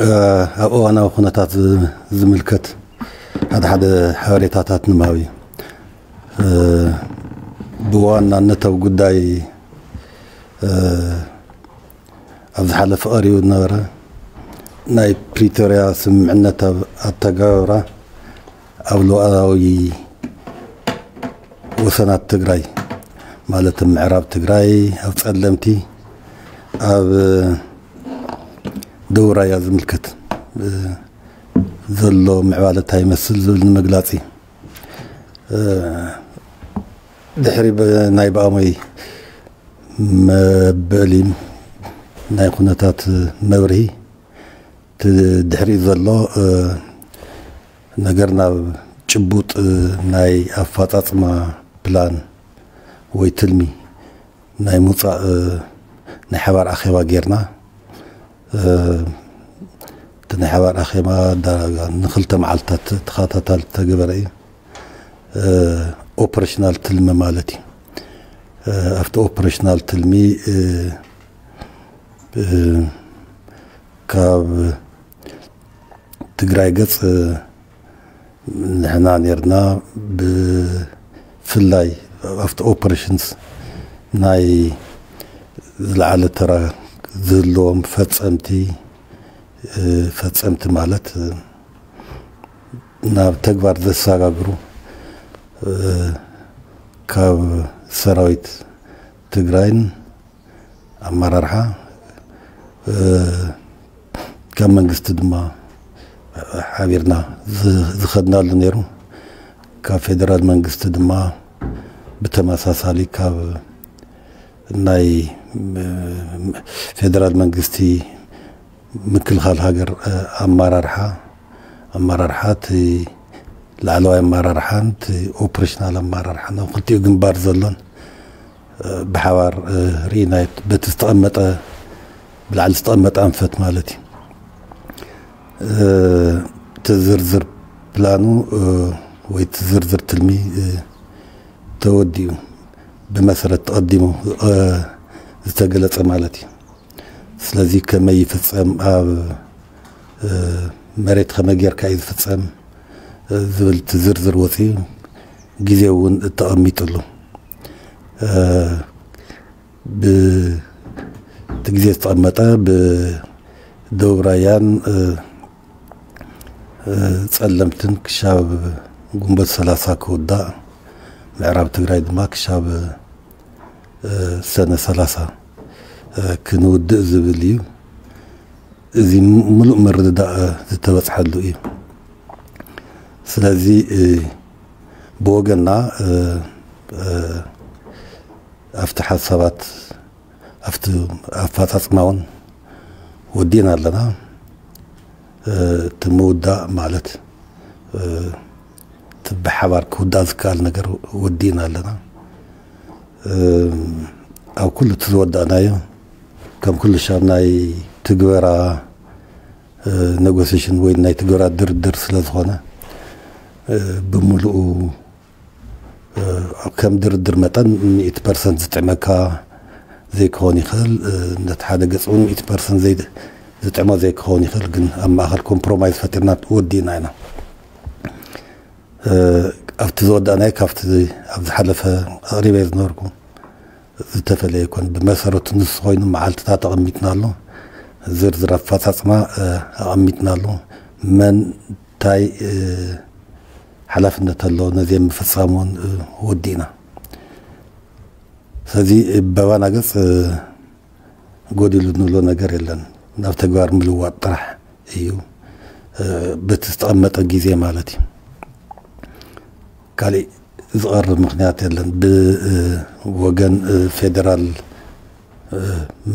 أه، أو أنا وخنا تات زملكت هذا حد حوالي تات نماوي أه، بوانا نتو قداي أبز أه، حلف أريو نورا ناي بريتوريا سمعنا تاب التقاورا أولو أداوي وسنة تقراي مالت معراب تقراي أو تسلمتي أب أه دوره يا زملكت ذلو معوالتها يمثل ذل مقلاتي دحري نايب أمي ما بليم نايب خناتات مورهي تدحري ذلو نقرنا تشبوت ناي أفاتات ما بلان ويتلمي ناي موطا نحوار أخيوا غيرنا تني حوار أخي ما نخلت مع معلت تخاطة تالت قبري أوبريشنال تلمة مالتي أفت أوبريشنال تلمي كاب تقرأي قص آه، نحنا نيرنا بفلاي أفت أوبريشنز ناي العالة تراغن ዝህልዎም ፈፀምቲ ፈፀምቲ ማለት ናብ ተግባር ዘሰጋግሩ ካብ ሰራዊት ትግራይን ኣመራርሓ ካብ መንግስቲ ድማ ሓቢርና ዝኸድናሉ ነይሩ ካብ ፌደራል መንግስቲ ድማ ብተመሳሳሊ ካብ ናይ ፌደራል መንግስቲ ምክልኻል ሃገር ኣመራርሓ ኣመራርሓ እቲ ላዕለዋይ ኣመራርሓን እቲ ኦፕሬሽናል ኣመራርሓን ኣብ ክልቲኡ ግንባር ዘሎን ብሓባር ርኢናይ በቲ ዝተቐመጠ ብላዕሊ ዝተቐመጠ ኣንፈት ማለት እዩ እቲ ዝርዝር ፕላኑ ወይ እቲ ዝርዝር ትልሚ ተወዲኡ ብመሰረት ተቐዲሙ ዝተገለፀ ማለት እዩ ስለዚ ከመይ ይፍፀም ኣብ መሬት ከመይ ጌርካ እዩ ዝፍፀም ዝብል እቲ ዝርዝር ወፂኡ ግዜ እውን እተቐሚጡሉ ብቲ ግዜ ዝተቐመጠ ብደቡብ ራያን ጸለምትን ክሻብ ጉንበት 30 ክውዳእ ምዕራብ ትግራይ ድማ ክሻብ ሰነ 30 ክንውድእ ዝብል እዩ እዚ ሙሉእ ምርድዳእ ዝተበፅሐሉ እዩ ስለዚ ብወገና ኣብቲ ሓሳባት ኣብቲ ኣፈፃፅማ እውን ወዲእና ኣለና እቲ ምውዳእ ማለት ብሓባር ክውዳእ ዝከኣል ነገር ወዲእና ኣለና ኣብ ኩሉ እቲ ዝወዳእናዮ ከም ኩሉ ሻብ ናይ ትግበራ ነጎሴሽን ወይ ናይ ትግበራ ድርድር ስለ ዝኾነ ብምሉኡ ከም ድርድር መጠን ሚእት ፐርሰንት ዝጥዕመካ ዘይክኸውን ይኽእል ነቲ ሓደ ገጽ እውን ሚእት ፐርሰንት ዝጥዕሞ ዘይክኸውን ይኽእል ግን ኣብ ማእኸል ኮምፕሮማይዝ ፈጢርና ወዲእና ኢና ኣብቲ ዝወዳእ ናይ ካብቲ ኣብ ዝሓለፈ ኣቕሪበ ዝነበርኩ ዝተፈለየ ይኮን ብመሰረቱ ንስ ኮይኑ መዓልትታት ኣቐሚጥና ኣሎ ዝርዝር ኣፈፃፅማ ኣቐሚጥና ኣሎ መን እንታይ ሓላፍነት ኣሎ ነዚ ምፍፃም እውን ወዲእና ስለዚ በባና ገፅ ጎዲሉ ንብሎ ነገር የለን ናብ ተግባር ምልዋጥ ጥራሕ እዩ በቲ ዝተቐመጠ ግዜ ማለት እዩ كالي زغر مخنيات ب وغن فيدرال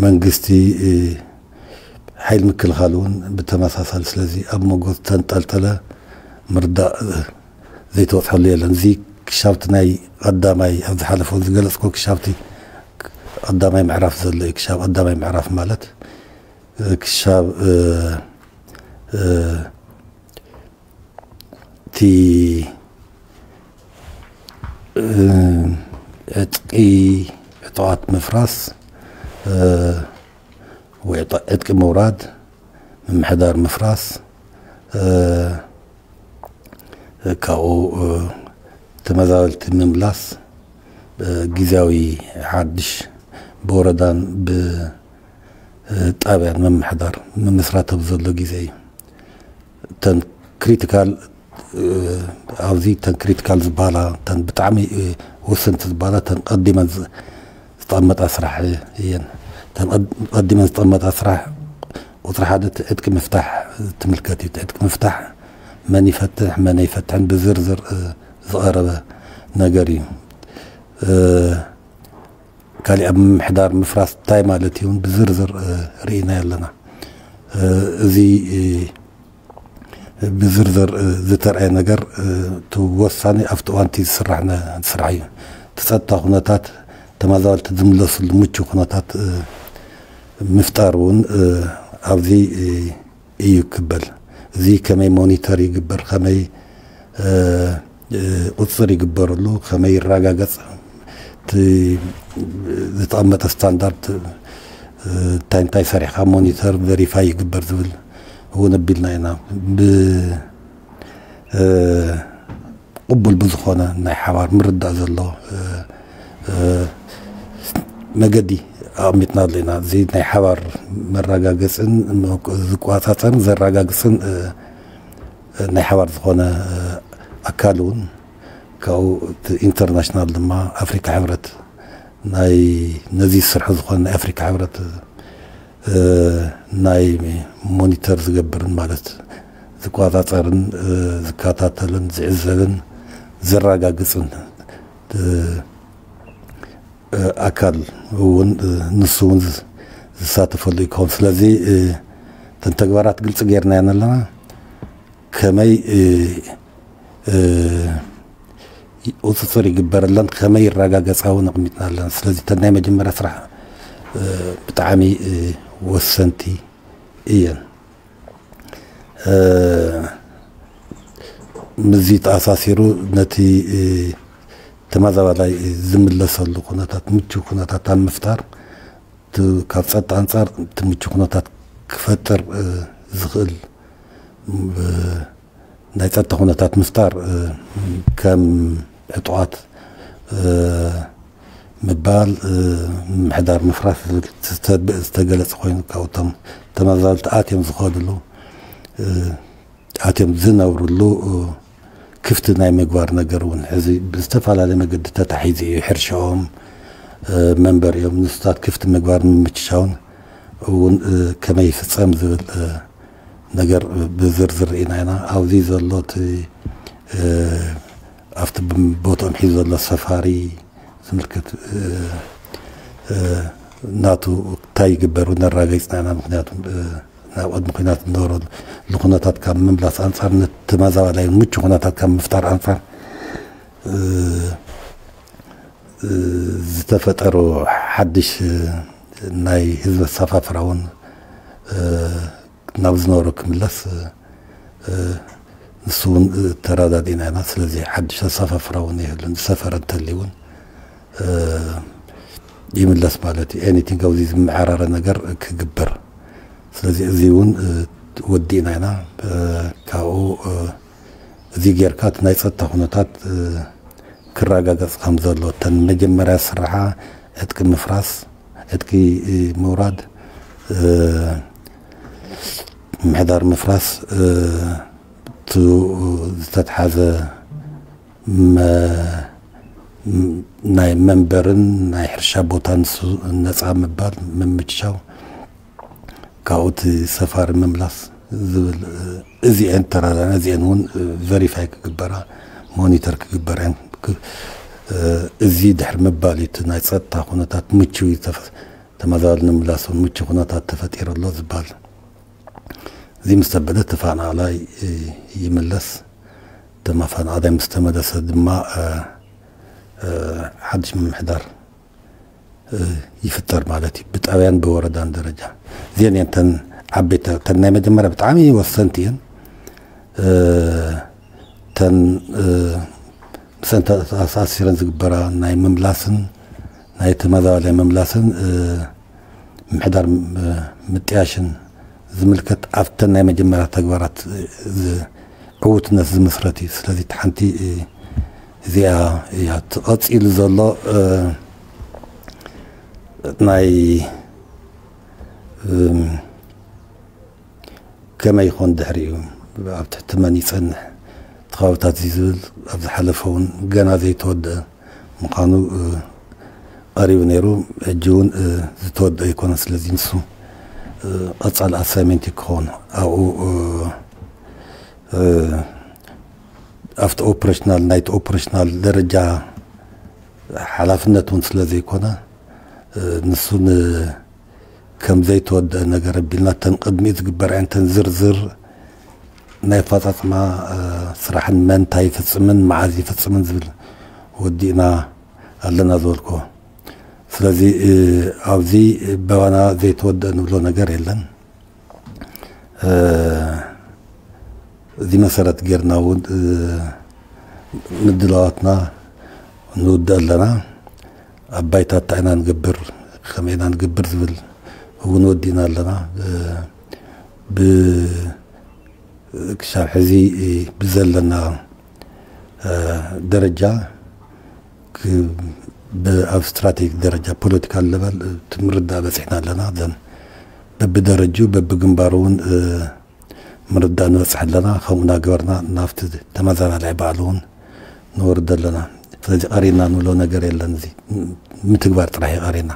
መንግስቲ ሓይል ምክልኻል እውን ብተመሳሳሊ ስለዚ ኣብ መንጎ ዝተንጠልጠለ ምርዳእ ዘይተበፅሐሉ የለን እዚ ክሻብቲ ናይ ቀዳማይ ኣብ ዝሓለፈ ዝገለፅኮ ክሻብቲ ቀዳማይ ምዕራፍ ዘሎ እዩ ክሻብ ቀዳማይ ምዕራፍ ማለት ክሻብ እቲ عتقي آه، عطاءات مفرس آه، وعطاء عتقي مراد من محضار مفرس آه، كاو تمازالت من بلاص عادش بوردان ب ብጣብያን መምሕዳር ምምስራት ኣብ ዘሎ ግዜ እዩ እተን ክሪቲካል ኣብዚ ተን ክሪቲካል ዝበሃላ ተን ብጣዕሚ ውስንቲ ዝበሃላ ተን ቀዲመን ዝጠመጣ ስራሕ እየን ተን ቀዲመን ዝጠመጣ ስራሕ ቁፅሪ ሓደ ዕጥቂ ምፍታሕ ትምልከት እዩ ዕጥቂ ምፍታሕ መን ይፈትሕ መን ኣይፈትሕን ብዝርዝር ዝቐረበ ነገር እዩ ካሊእ ኣብ ምምሕዳር ምፍራስ እንታይ ማለት እዩ ብዝርዝር ርኢና ኣለና እዚ ብዝርዝር ዝተርአየ ነገር እቲ ወሳኒ ኣብቲ እዋንቲ ዝስራሕ ስራሕ እዩ ተፀጥታ ኩነታት ተመዛበልቲ ዝምለሱሉ ምቹው ኩነታት ምፍጣር እውን ኣብዚ እዩ ክበል እዚ ከመይ ሞኒተር ይግበር ከመይ ቁፅር ይግበረሉ ከመይ ይረጋገፅ ዝተቐመጠ ስታንዳርድ እንታይ እንታይ ሰሪሕካ ሞኒተር ቨሪፋይ ይግበር ዝብል እውነቢልና ኢና ብቅቡል ብዝኾነ ናይ ሓባር ምርዳእ ዘሎ መገዲ ኣሚጥና ኣሎ ኢና እዚ ናይ ሓባር መረጋገፅን ዝቋፃፀን ዘረጋግፅን ናይ ሓባር ዝኾነ ኣካል እውን ካብኡ እቲ ኢንተርናሽናል ድማ ኣፍሪካ ሕብረት ናይ ነዚ ዝስርሑ ዝኾነ ናይ ኣፍሪካ ሕብረት ናይ ሞኒተር ዝገብርን ማለት ዝቆፃፀርን ዝከታተልን ዝዕዘብን ዘረጋግፅን ኣካል እውን ንሱ እውን ዝሳተፈሉ ይከውን ስለዚ ተን ተግባራት ግልፂ ጌርናየን ኣለና ከመይ ቁፅፅር ይግበረለን ከመይ ይረጋገፃ እውን ኣቕሚጥና ኣለና ስለዚ ተናይ መጀመርያ ስራሕ ብጣዕሚ ወሰንቲ እየን ምዚ ተኣሳሲሩ ነቲ ተመዛባላይ ዝምለሰሉ ኩነታት ምቹ ኩነታት ኣብ ምፍጣር ካብ ፀጥታ ኣንፃር እቲ ምቹ ኩነታት ክፈጥር ዝኽእል ናይ ፀጥታ ኩነታት ምፍጣር ከም ዕጡዋት مبال محدار مفرات استقلت خوين كاو تم تم ظلت آتيم زخود لو آتيم زنا ورلو كفت ناي مقوار نقرون هزي بستفال على مقدة تحيزي حرشهم منبر يوم نستاد كفت مقوار نمتشاون وكما يفتصام زغل نقر بزرزر إنا أو زي زلوتي أفتب بوتهم حيزة للسفاري ስምልክት ናቱ እንታይ ይግበር ነራገይፅና ኢና ምክንያቱም ናብ ቅድሚ ኩናት ዝነበሮ ንኩነታት ካብ ምምላስ ኣንፃር ነቲ ተመዛባላይ ምቹ ኩነታት ካብ ምፍጣር ኣንፃር ዝተፈጠሮ ሓድሽ ናይ ህዝቢ ኣሰፋፍራ እውን ናብ ዝነበሮ ክምለስ ንሱ እውን ተረዳዲእና ኢና ስለዚ ሓድሽ ኣሰፋፍራ እውን ይህሉ ዝሰፈረ እንተልይ እውን ይምለስ ማለት እዩ ኤኒቲንግ ኣብዚ ዝመዓራረ ነገር ክግበር ስለዚ እዚ እውን ወዲእና ኢና ካብኡ እዚ ጌርካ እቲ ናይ ፀጥታ ኩነታት ክረጋገፅ ከም ዘሎ ተን መጀመርያ ስራሓ ዕጥቂ ምፍራስ ዕጥቂ ምውራድ ምሕዳር ምፍራስ ዝተተሓዘ ናይ መንበርን ናይ ሕርሻ ቦታን ነፃ ምባል ምምቻው ካብኡቲ ሰፋሪ ምምላስ ዝብል እዚአን ተራዳና እዚአን እውን ቨሪፋይ ክግበራ ሞኒተር ክግበርአን እዚ ድሕሪ ምባል እቲ ናይ ፀጥታ ኩነታት ምችው ተመዛበሉ ንምላስ እውን ምቹ ኩነታት ተፈጢሩ ኣሎ ዝበሃል እዚ ምስ ተበለ ተፈናቅላይ ይምለስ ተመፈናቅላይ ምስ ተመለሰ ድማ حدش من محضر آه، يفطر مالتي بتعبان بوردان درجة زين ينتن عبيت تن نايمة جمرة بتعامي وصنتين آه، تن آه، سنت أساس سيرنز قبرة نايم مملاسن نايت ماذا على مملاسن محضر متياشن زملكت أفتن نايمة جمرة تقبرات عوت الناس زمسرتي سلذي تحنتي إيه der ja trotz ilsolo äh, nai ähm, كما يكون دهري عبد تماني سن تخاوت تزول عبد حلفون قنا ذي تود مقانو قريب نيرو جون تود يكون سلازي نسو قطع الأسامين تكون أو ኣብቲ ኦፕሬሽናል ናይቲ ኦፕሬሽናል ደረጃ ሓላፍነት እውን ስለ ዘይኮነ ንሱ ከም ከምዘይተወደአ ነገር ኣቢልና ተን ቅድሚኡ ዝግበር ዓይነተን ዝርዝር ናይ ኣፈፃፅማ ስራሕን መንታ ይፍፅምን መዓዝ ይፍፅምን ዝብል ወዲእና ኣለና ዝበልኮ ስለዚ ኣብዚ በባና ዘይተወደአ ንብሎ ነገር የለን እዚ መሰረት ጌርና እውን ምድላዋትና ንውድእ ኣለና ኣብ ባይታ እንታይ ኢና ንግብር ከመይ ኢና ንግብር ዝብል እውን ወዲእና ኣለና ክሻብ ሕዚ ብዘለና ደረጃ ኣብ ስትራቴጂክ ደረጃ ፖለቲካ ለበል ትምርዳ በፂሕና ኣለና ዘን በብደረጁ በብግንባሩ እውን مردان نصح لنا خونا قرنا نافت تمزنا العبالون نورد لنا فلذي قرينا نولو نقري لنا زي متقبار تراحي قرينا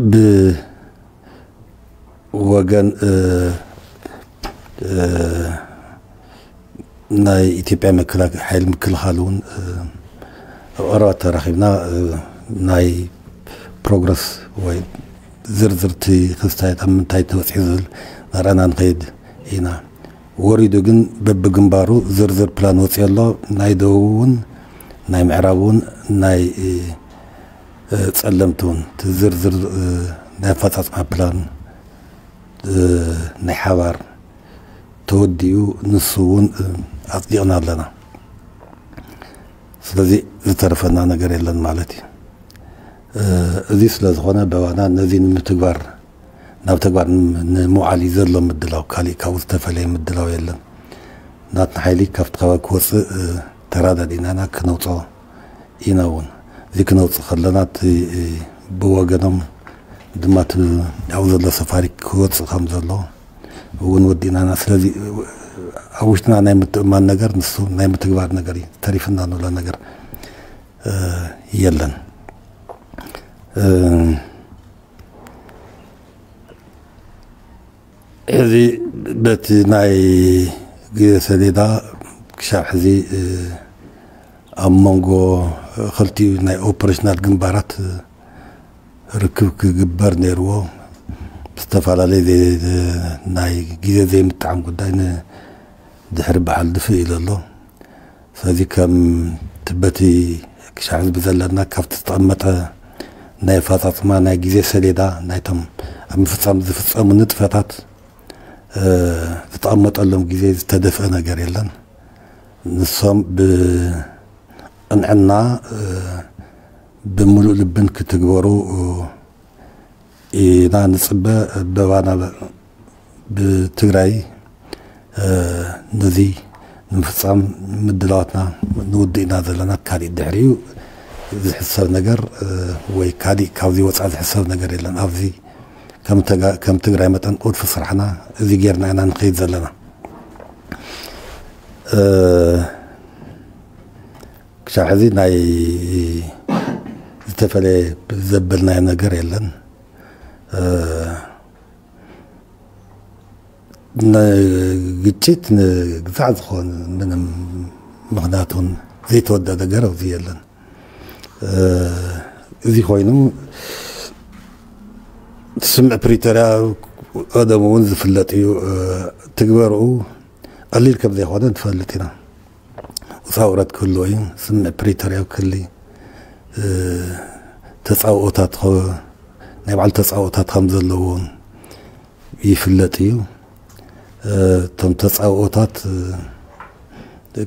ب وغن أه أه ناي اتبع حيل مكل حالون أه أرواتا رخيبنا أه ناي بروغرس وي ዝርዝርቲ ክስታየት ኣብ ምንታይ ተበፂሑ ዝብል መርአና ንኸይድ ኢና ወሪዱ ግን በብግንባሩ ዝርዝር ፕላን ወፂ ኣሎ ናይ ደቡብ እውን ናይ ምዕራብ እውን ናይ ፀለምቲ እውን እቲ ዝርዝር ናይ ኣፈፃፅማ ፕላን ናይ ሓባር ተወዲኡ ንሱ እውን ኣፅዲቕና ኣለና ስለዚ ዝተረፈና ነገር የለን ማለት እዩ እዚ ስለ ዝኾነ በባና ነዚ ንምትግባር ናብ ተግባር ንምውዓል እዩ ዘሎ ምድላው ካሊእ ካብኡ ዝተፈለየ ምድላው የለን ናትና ሓይሊ ካብቲ ከባቢ ክወፅእ ተራዳዲእናና ክነውፆ ኢና እውን እዚ ክነውፅእ ከለና እቲ ብወገኖም ድማ ኣብኡ ዘሎ ሰፋሪ ክወፅእ ከም ዘሎ እውን ወዲእናና ስለዚ ኣብ ውሽጥና ናይ ምትእማን ነገር ንሱ ናይ ምትግባር ነገር እዩ ተሪፍና ንብሎ ነገር የለን أه، هذه باتي معي سديدة شرح ذي أمونغو أه، أه، خلتي ناي أوبريشنال جنبارات ركب جبار نيرو استفعل لي ذي ناي جيزة ذي متعم قداين دحر بحال دفي إلى الله فذي كم تبتي كشعز بذلنا كافت تطعمتها ናይ ኣፋፃፅማ ናይ ግዜ ሰሌዳ ናይቶም ኣብ ምፍፃም ዝፍፀሙ ንጥፈታት ዝተቐመጠሎም ግዜ ዝተደፍአ ነገር የለን ንሶም ብቅንዕና ብምሉእ ልብን ክትግበሩ ኢና ንፅበ በባና ብትግራይ ነዚ ንምፍፃም ምድላዋትና ንውድእና ዘለና ካሊእ ድሕሪ እዩ ዝሕሰብ ነገር ወይ ካሊእ ካብዚ ወፃኢ ዝሕሰብ ነገር የለን ኣብዚ ከም ትግራይ መጠን ቁድፊ ስራሕና እዚ ጌርና ኢና ንኸይድ ዘለና ክሳብ ሕዚ ናይ ዝተፈለየ ዘበልናዮ ነገር የለን ግጭት ንግዛዕ ዝኾን ምንም ምክንያት እውን ዘይተወደደ ገረብ የለን እዚህ ስምዕ ፕሪቶርያ ቀደም እውን ዝፍለጥ እዩ ትግበርኡ ቀሊል ከም ዘይኮነ ንትፈልጥ ኢና ውፃውረት ክህልዎ እዩ ስምዕ ፕሪቶርያ ክህሊ ተፃውኦታት ናይ በዓል ተፃውኦታት ከም ዘለዎ ይፍለጥ እዩ እቶም ተፃውኦታት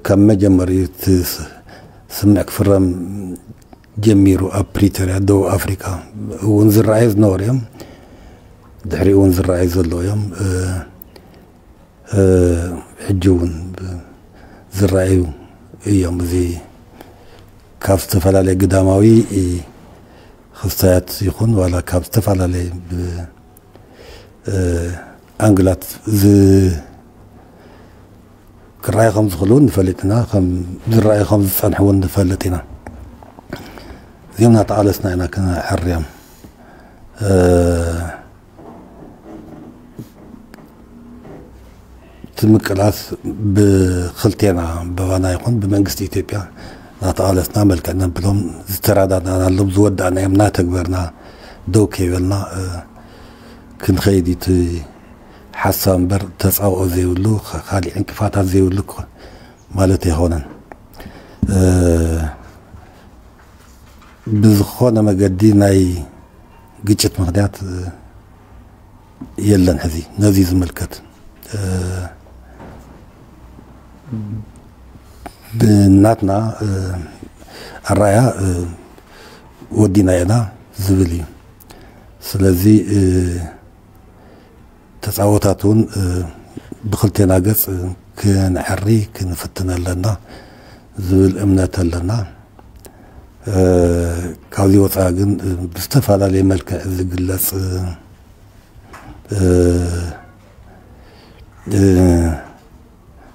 ካብ መጀመሪኡ ስምዕ ክፍረም جميرو أبريتر دو أفريقيا ونزر رئيس نوريم دحري ونزر رئيس اللويم أه أه حجون زر رئيو زي كاف تفعل علي قداماوي خستيات يخون ولا كاف تفعل علي أه أنجلات زي كرايخ خمس خلون فلتنا خم زر رأي خمس سنحون فلتنا يمنا تعالسنا إلى كنا حريم أه، تمك الاس بخلتينا بوانا يكون بمنجست ايتيبيا نتعالسنا ملكنا بلوم زترادنا نلبز ودعنا يمنا تكبرنا دوكي ولنا أه، كن خيدي تي حسن بر تسعو او زي ولو خالي انكفاتا زي ولو مالتي هونن أه ما مقدينا ناي مغنيات مغدات آه، يلا نهزي نهزي زملكات آه، بناتنا آه، الرايا ودينا انا زبلي سلازي تساوتاتون بخلتنا قص كنحري كنفتنا لنا زول امنات لنا ካብዚ ወፃ ግን ብዝተፈላለየ መልክዕ ዝግለፅ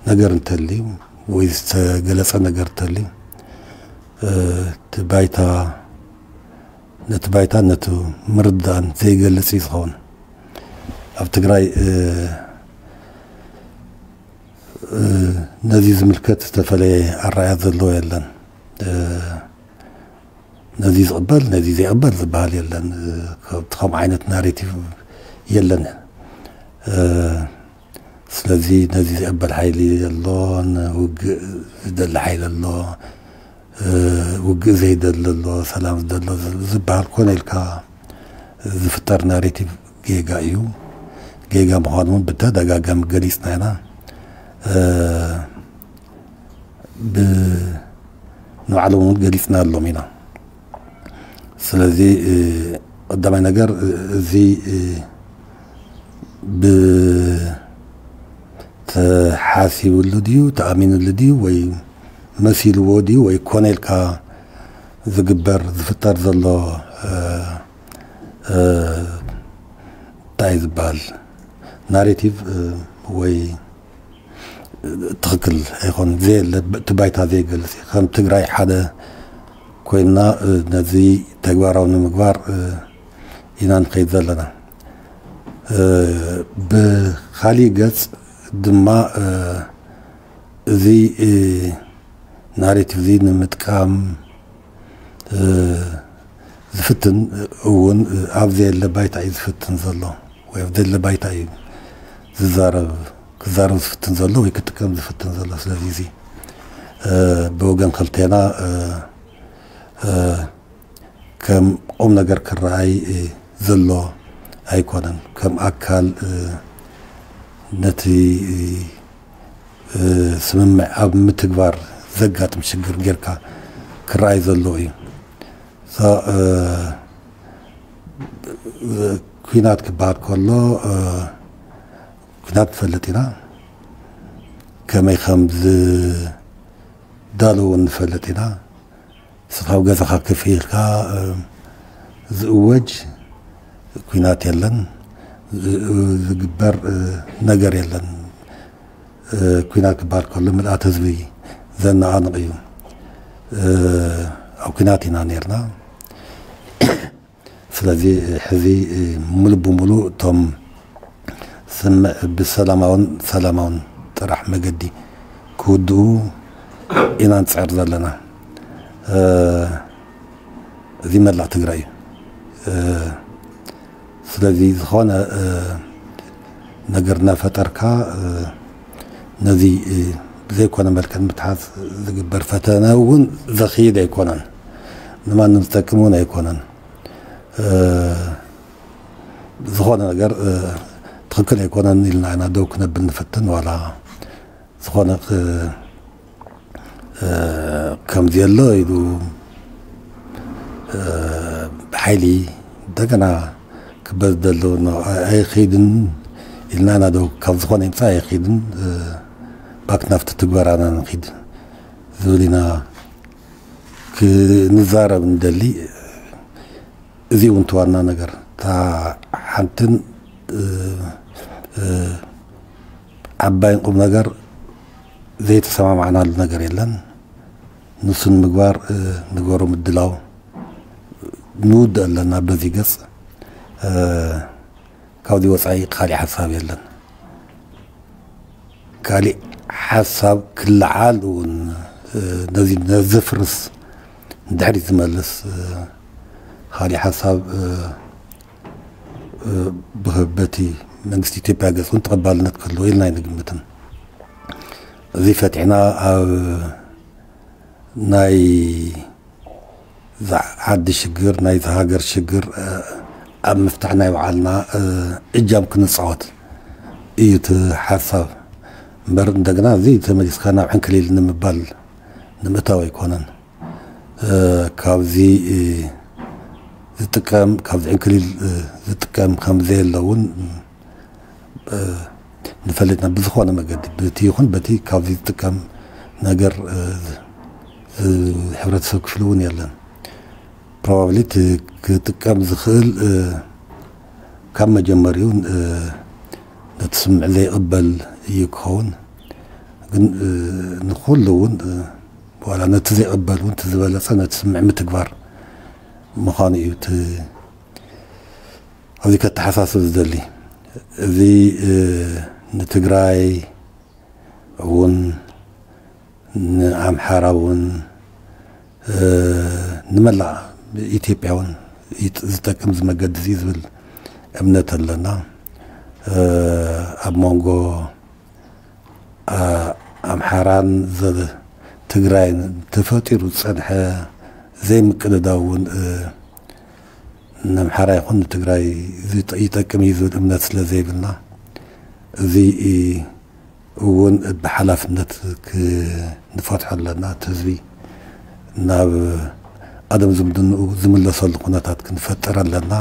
ነገር እንተልዩ ወይ ዝተገለፀ ነገር እንተልዩ እቲ ባይታ ነቲ ባይታ ነቲ ምርዳእን ዘይገልፅ እዩ ዝኸውን ኣብ ትግራይ ነዚ ዝምልከት ዝተፈለየ ኣረኣያ ዘለዎ የለን نزيز أبل نزيز أبل زبال يلن تخم عينة ناريتي يلن آه، سلازي نزيز أبل حيلي يلون وق دل حيل الله وق زي دل الله سلام دل زبال كون الكا زفتر ناريتي جيجا يو جيجا مهارمون بتا دقا جام جليس نانا آه، ب نعلمون جليسنا اللومينا سلازي قدام اه نجار زي ب تحاسي ولديو تأمين ولديو وي مسيل ودي وي كونيلكا زقبر زفتر زلو اه اه تايز بال ناريتيف وي تخكل ايخون زي تبايتا زي خم تقراي حدا ኮይና ነዚ ተግባራዊ ንምግባር ኢና ንከይድ ዘለና ብካሊእ ገፅ ድማ እዚ ናሬቲቭ እዚ ንምጥቃም ዝፍትን እውን ኣብ ዘየለ ባይታ እዩ ዝፍትን ዘሎ ወይ ኣብ ዘለ ባይታ እዩ ዝዛረብ ክዛረብ ዝፍትን ዘሎ ወይ ክጥቀም ዝፍትን ዘሎ ስለዚ እዚ ብወገን ክልቴና ከም ኦም ነገር ክረአይ ዘሎ ኣይኮነን ከም ኣካል ነቲ ስምምዕ ኣብ ምትግባር ዘጋጥም ሽግር ጌርካ ክረአይ ዘሎ እዩ ኩናት ክበሃል ከሎ ኩናት ትፈለጥ ኢና ከመይ ከም ዝዳለዎ ንፈለጥ ኢና ስኻ ገዛኻ ኢልካ ዝእወጅ ኩናት የለን ዝግበር ነገር የለን ኩናት ክበሃል ከሎ ምልኣት ህዝቢ ዘነዓንቕ እዩ ኣብ ኩናት ኢና ነርና ስለዚ ሕዚ ሙሉእ ብሙሉእ እቶም ስምዕ ብሰላማውን ሰላማውን ጥራሕ መገዲ ክውድኡ ኢና ንፅዕር ዘለና ذي مدلع ትግራይ ስለዚ ዝኾነ ነገር እናፈጠርካ ነዚ ብዘይኮነ መልክዕ ንምትሓዝ ዝግበር ፈተነ እውን ዘኽይድ ኣይኮነን ንማንም ዝጠቅም እውን ኣይኮነን ዝኾነ ነገር ትክክል ኣይኮነን ኢልና ኢና ደው ክነብል ንፍትን ዋላ ዝኾነ ከምዚየሎ ኢሉ ብሓይሊ እንደገና ክበዝ ዘሎ ኣይኸይድን ኢልና ናዶ ካብ ዝኾነ ይምፃ ኣይኸይድን ባክ ናብቲ ትግበራና ንኺድ ዝብል ኢና ክንዛረብ ንደሊ እዚ እውን ትዋና ነገር እታ ሓንትን ዓባይን ቁም ነገር ዘይተሰማምዕናሉ ነገር የለን ንሱን ምግባር ንገሮ ምድላው ንውድእ ኣለና በዚ ገፅ ካብዚ ወፃኢ ካሊእ ሓሳብ የለን ካሊእ ሓሳብ ክለዓል እውን ነዚ ነዘፍርስ ንድሕሪ ዝመልስ ካሊእ ሓሳብ ብበቲ መንግስቲ ኢትዮጵያ ገፅ እውን ተቐባልነት ክህልዎ ኢልና ይንግምትን እዚ ፈቲሕና ኣብ ناي عدي شقر ناي ذهاقر شقر أم مفتحنا وعالنا إجام كن صوت إيت حاسب بر دقنا زي تمجس كان عن كليل نمبل نمتوا يكونن كابزي زتكم كاب عن كليل زتكم كم زي اللون نفلتنا بزخوانا ما قد بتي يخون بتي كابزي زتكم نقر حبرت سوق فلون يلا بروبابليت كم زخل آه، كم مجمريون آه، نتسمع لي قبل يكون آه، نقول لون ولا نتزي قبل وانت زبالة سنة تسمع متكبر مخاني يوت هذيك التحساس بزدلي ذي نتقراي ون ኣምሓራ እውን ንመላእ ኢትዮጵያ እውን ዝጠቅም ዝመገድ እዚ ዝብል እምነት ኣለና ኣብ መንጎ ኣምሓራን ትግራይን ተፈጢሩ ዝፀንሐ ዘይምቅድዳው እውን ንኣምሓራ ይኹን ንትግራይ ይጠቅም እዩ ዝብል እምነት ስለ ዘይብልና እዚ እውን ብሓላፍነት ንፈትሐ ኣለና እቲ ህዝቢ ናብ ቀደም ዝምድንኡ ዝምለሰሉ ኩነታት ክንፈጥር ኣለና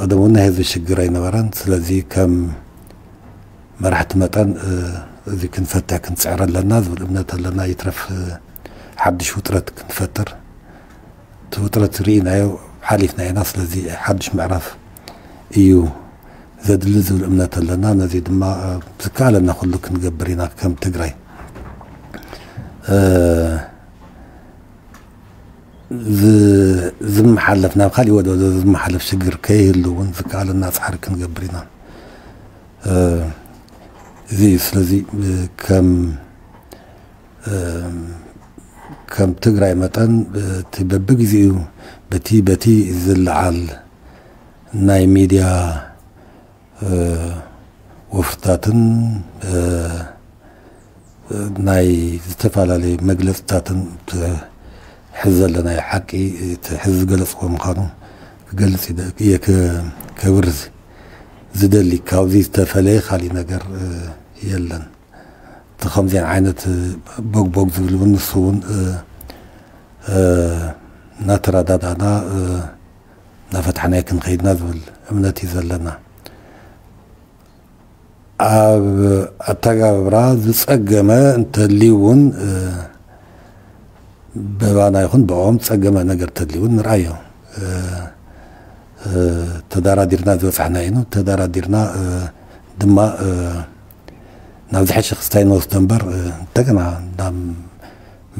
ቀደም እውን ናይ ህዝቢ ሽግር ኣይነበረን ስለዚ ከም መራሕቲ መጠን እዚ ክንፈትሕ ክንፅዕር ኣለና ዝብል እምነት ኣለና ይትረፍ ሓድሽ ውጥረት ክንፈጥር እቲ ውጥረት ርኢናዮ ሓሊፍና ኢና ስለዚ ሓድሽ ምዕራፍ እዩ زاد لزول امنات لنا نزيد ما آه، بزكالة ناخذ لك نقبرينا كم تقراي تقري آه، زم محلفنا نعم، خالي ود زم محلف شقر كيل ونزك على الناس حرك نقبرينا آه، زي سلزي كم كم تقرأ متن تببق زيو بتي بتي زل على ناي ميديا ወፍታትን ናይ ዝተፈላለዩ መግለፅታትን ትሕዝ ዘለና ሓቂ ትሕዝ ዝገለፅዎ ምዃኑ ክገልፅ እየ ከብር ዝደሊ ካብዚ ዝተፈለየ ካሊእ ነገር የለን እቲ ከምዚአን ዓይነት ቦግቦግ ዝብል እውን ንሱ እውን እናተረዳዳእና እናፈትሐናይ ክንከይድና ዝብል እምነት እዩ ዘለና ኣብ ኣተጋብራ ዝፀገመ እንተልዩ እውን ብባና ይኹን ብኦም ዝፀገመ ነገር እንተልዩ እውን ንርአዮ ተዳራዲርና ዝበፅሕና ኢኑ ተዳራዲርና ድማ ናብ ዝሓሸ ክስታይ ንወስዶ እምበር እንደገና ናብ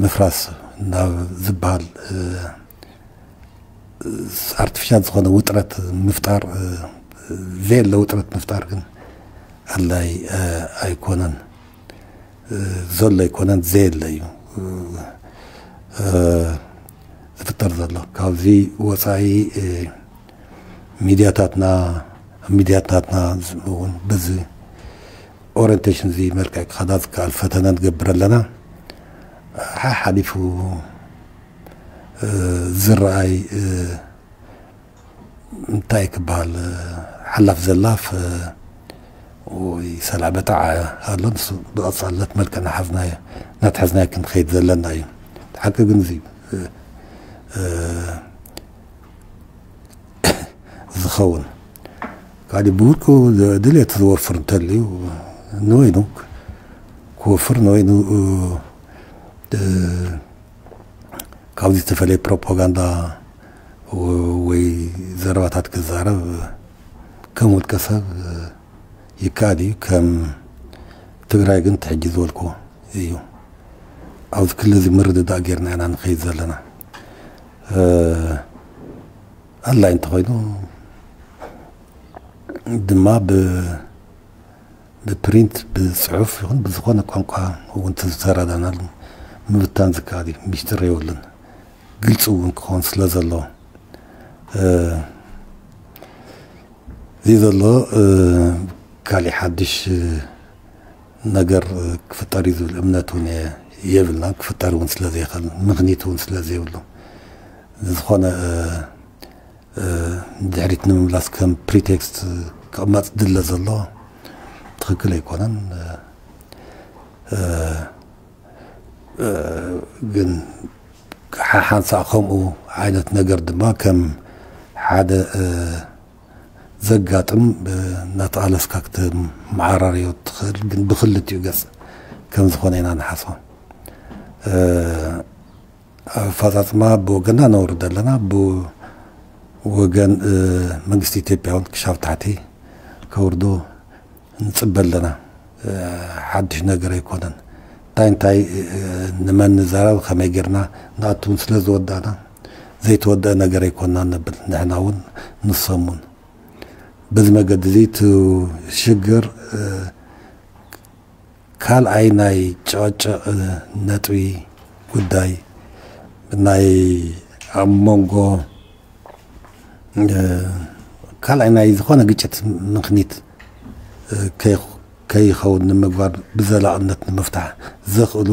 ምፍራስ ናብ ዝበሃል ኣርቲፊሻል ዝኾነ ውጥረት ምፍጣር ዘየለ ውጥረት ምፍጣር ግን اللي آه، ايكونن آه، ظل ايكونن زيل ليو آه، فتر كافي وصاي ميدياتاتنا ميدياتاتنا بزي زي تقبر لنا حليفو زرعي ويسلعب تاع هالنص بقص علت ملك انا حزنايا نات حزنايا كنت خيط زلنا اي أيوة. حكى قنزيب زخون قال لي بوكو تتوفر انت اللي كوفر نوينو قال لي تفلي بروباغندا وي زرواتات كزارة كم متكسر يكادي كم تقرأ قنت حجزوا ايو او كل ذي مرد دا غيرنا انا نخيز لنا أه الله انت خينو دما ب ببرينت بصعوف يكون بزخونه ቋንቋ እውን ተዘራዳና ምብታን ዝከኣል እዩ ሚስጢር የብሉን ግልፂ እውን ክኸውን ስለ ዘለዎ እዚ ዘሎ كالي حدش آه، نقر آه، كفتاري يزو الأمنة هنا يبلنا كفتار ونس لذي خل مغنيت ونس لذي ولا ذخونا آه، دعريت نم لاس كم بريتكست كما تدل زلا تخكل يكونن ግን ሓንሳ ከምኡ ዓይነት ነገር ድማ ከም ሓደ ዘጋጥም እናተቃለስካ ክትመዓራርዮ ትኽእል ግን ብክልትኡ ገፅ ከም ዝኾነ ኢና ንሓሶ ኣፈፃፅማ ብወገንና ነውርድ ኣለና ብወገን መንግስቲ ኢትዮጵያ እውን ክሻብ ታሕቲ ከውርዶ ንፅበ ኣለና ሓድሽ ነገር ኣይኮነን እንታይ እንታይ ንመን ንዛረብ ከመይ ጌርና ንኣት እውን ስለ ዝወዳእና ዘይተወደአ ነገር ኣይኮንና ንብል ንሕና እውን ንሶም እውን በዚ መንገድ እዚ እቲ ሽግር ካልኣይ ናይ ጨጨቕ ነጥቢ ጉዳይ ናይ ኣብ መንጎ ካልኣይ ናይ ዝኾነ ግጭት ምኽኒት ከይኸውን ንምግባር ብዘላቕነት ንምፍታሕ ዘኽእሉ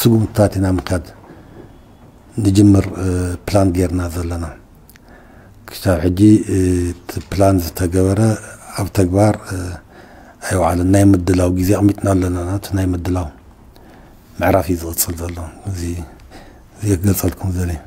ስጉምትታት ኢና ምካድ ንጅምር ፕላን ጌርና ዘለና ክሳብ ሕጂ እቲ ፕላን ዝተገበረ ኣብ ተግባር ኣይወዓለን ናይ ምድላው ግዜ ኣቕሚጥና ኣለና ናይ ምድላው ምዕራፍ እዩ ዝቕፅል ዘሎ እዚ የገልፀልኩም ዘለዩ